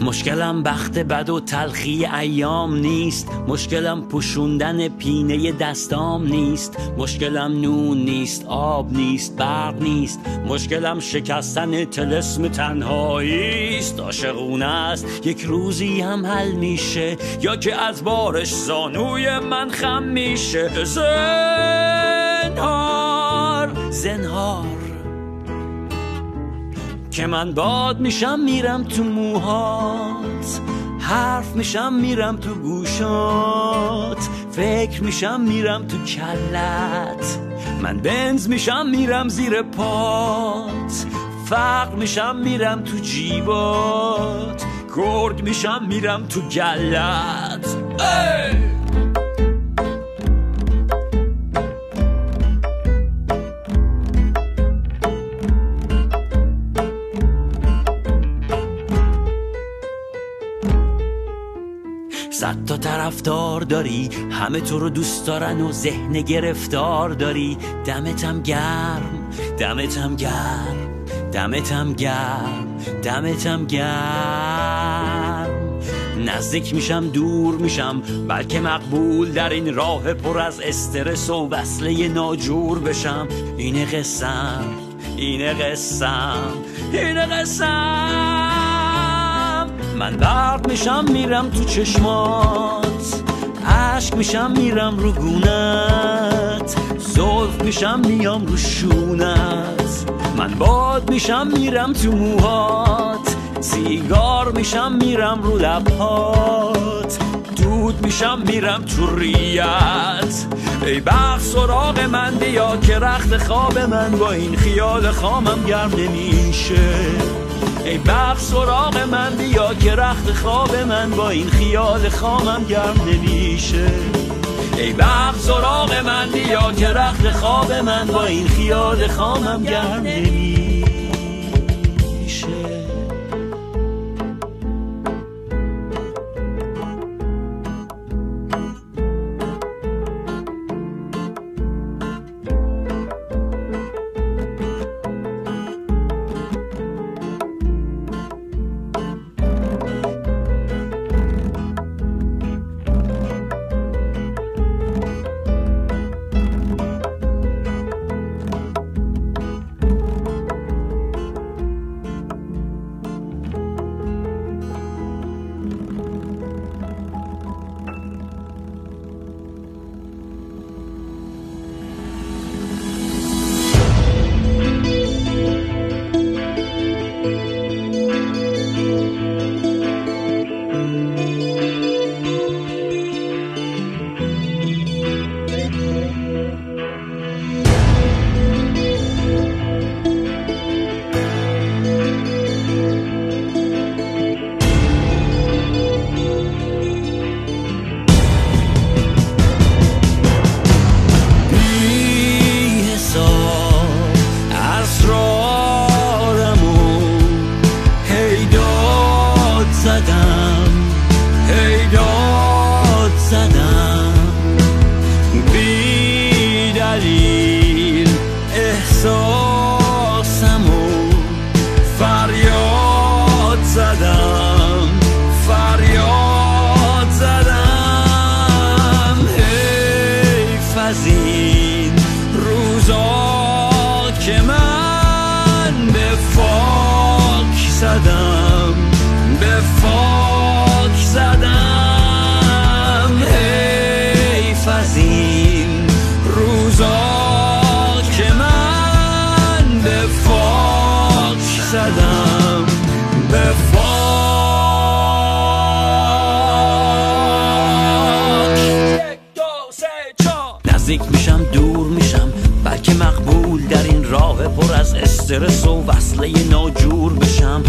مشکلم بخت بد و تلخی ایام نیست. مشکلم پوشوندن پینه دستام نیست. مشکلم نون نیست آب نیست برق نیست. مشکلم شکستن تلسم تنهایی است عاشقونه است یک روزی هم حل میشه. یا که از بارش زانوی من خم میشه. زنهار زنهار. که من باد میشم میرم تو موهات. حرف میشم میرم تو گوشات. فکر میشم میرم تو کلت. من بنز میشم میرم زیر پات. فقر میشم میرم تو جیبات. گرگ میشم میرم تو گلت. ای! صد تا طرفدار داری همه تو رو دوست دارن و ذهن گرفتار داری. دمتم گرم دمتم گرم دمتم گرم دمتم گرم. نزدیک میشم دور میشم بلکه مقبول در این راه پر از استرس و وصله ناجور بشم. اینه قسم اینه قسم اینه قسم. من برق میشم میرم تو چشمات. عشق میشم میرم رو گونت. زلف میشم میام رو شونت. من باد میشم میرم تو موهات. سیگار میشم میرم رو لبهات. دود میشم میرم تو ریت. ای بخت سراغ من بیا که رخت خواب من. با این خیال خامم گرم نمیشه. ای بخت سراغ من بیا رخت خواب من با این خیال خامم گرم نمیشه. ای بخت سراغ من بیا که رخت خواب من با این خیال خامم گرم نمیشه. بی دلیل احساسمو فریاد زدم. نزدیک میشم دور میشم بلکه مقبول در این راه پر از استرس و وصله ناجور بشم